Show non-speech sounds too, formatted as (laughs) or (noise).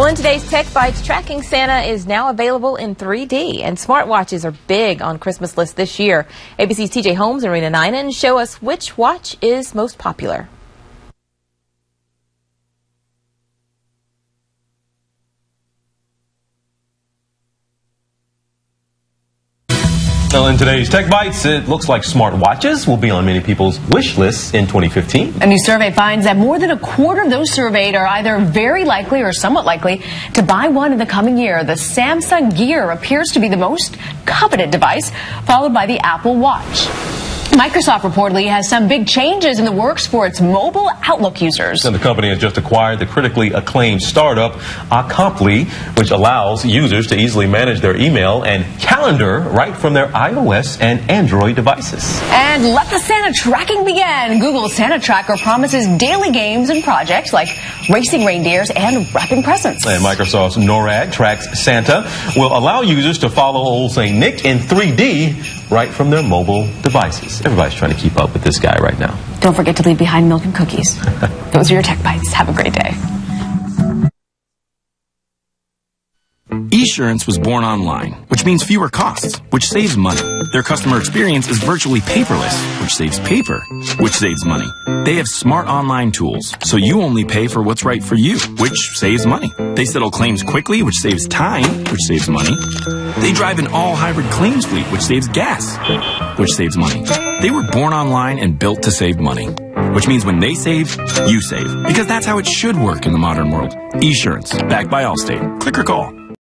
Well, in today's Tech Bytes, tracking Santa is now available in 3D, and smartwatches are big on Christmas lists this year. ABC's TJ Holmes and Reena Ninan show us which watch is most popular. Well, in today's Tech Bytes, it looks like smart watches will be on many people's wish lists in 2015. A new survey finds that more than a quarter of those surveyed are either very likely or somewhat likely to buy one in the coming year. The Samsung Gear appears to be the most coveted device, followed by the Apple Watch. Microsoft reportedly has some big changes in the works for its mobile Outlook users. And the company has just acquired the critically acclaimed startup Acompli, which allows users to easily manage their email and calendar right from their iOS and Android devices. And let the Santa tracking begin. Google's Santa Tracker promises daily games and projects like racing reindeers and wrapping presents. And Microsoft's NORAD tracks Santa will allow users to follow old St. Nick in 3D right from their mobile devices. Everybody's trying to keep up with this guy right now. Don't forget to leave behind milk and cookies. (laughs) Those are your tech bytes. Have a great day. Esurance was born online, which means fewer costs, which saves money. Their customer experience is virtually paperless, which saves paper, which saves money. They have smart online tools, so you only pay for what's right for you, which saves money. They settle claims quickly, which saves time, which saves money. They drive an all hybrid claims fleet, which saves gas, which saves money. They were born online and built to save money. Which means when they save, you save. Because that's how it should work in the modern world. Esurance, backed by Allstate. Click or call.